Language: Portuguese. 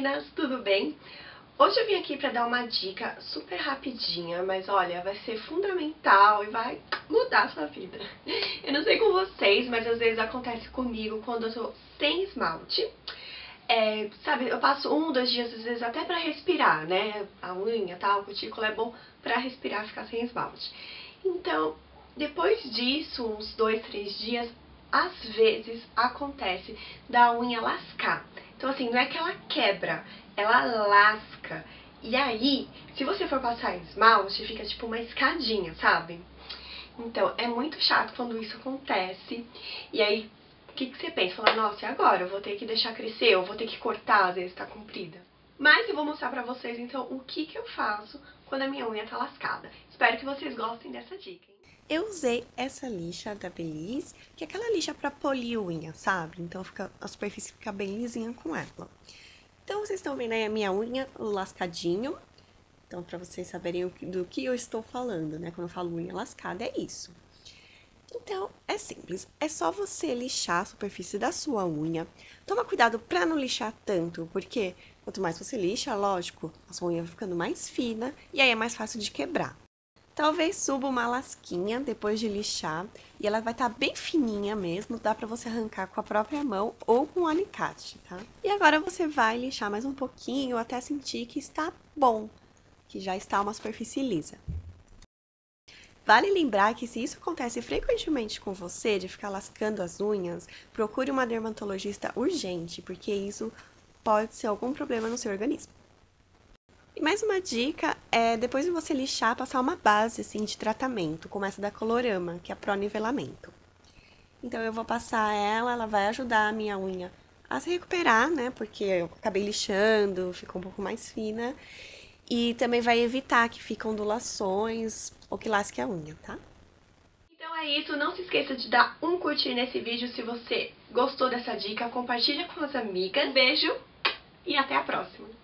meninas, tudo bem? Hoje eu vim aqui pra dar uma dica super rapidinha, mas olha, vai ser fundamental e vai mudar a sua vida. Eu não sei com vocês, mas às vezes acontece comigo quando eu tô sem esmalte. É, sabe, eu passo um, dois dias, às vezes até pra respirar, né? A unha, tal, a cutícula é bom pra respirar, ficar sem esmalte. Então, depois disso, uns dois, três dias, às vezes acontece da unha lascar. Então, assim, não é que ela quebra, ela lasca. E aí, se você for passar esmalte, fica tipo uma escadinha, sabe? Então, é muito chato quando isso acontece. E aí, o que, que você pensa? Fala, nossa, e agora? Eu vou ter que deixar crescer, eu vou ter que cortar, às vezes tá comprida. Mas eu vou mostrar pra vocês, então, o que, que eu faço quando a minha unha tá lascada. Espero que vocês gostem dessa dica, hein? Eu usei essa lixa da Belize, que é aquela lixa para polir unha, sabe? Então fica, a superfície fica bem lisinha com ela. Então vocês estão vendo aí a minha unha lascadinho. Então para vocês saberem do que eu estou falando, né? Quando eu falo unha lascada, é isso. Então, é simples, é só você lixar a superfície da sua unha. Toma cuidado para não lixar tanto, porque quanto mais você lixa, lógico, a sua unha vai ficando mais fina e aí é mais fácil de quebrar. Talvez suba uma lasquinha depois de lixar e ela vai estar tá bem fininha mesmo, dá pra você arrancar com a própria mão ou com um alicate, tá? E agora você vai lixar mais um pouquinho até sentir que está bom, que já está uma superfície lisa. Vale lembrar que se isso acontece frequentemente com você, de ficar lascando as unhas, procure uma dermatologista urgente, porque isso pode ser algum problema no seu organismo. E mais uma dica é, depois de você lixar, passar uma base assim, de tratamento, como essa da Colorama, que é pro nivelamento. Então eu vou passar ela, ela vai ajudar a minha unha a se recuperar, né? Porque eu acabei lixando, ficou um pouco mais fina. E também vai evitar que fiquem ondulações ou que lasque a unha, tá? Então é isso, não se esqueça de dar um curtir nesse vídeo se você gostou dessa dica, compartilha com as amigas. Beijo e até a próxima!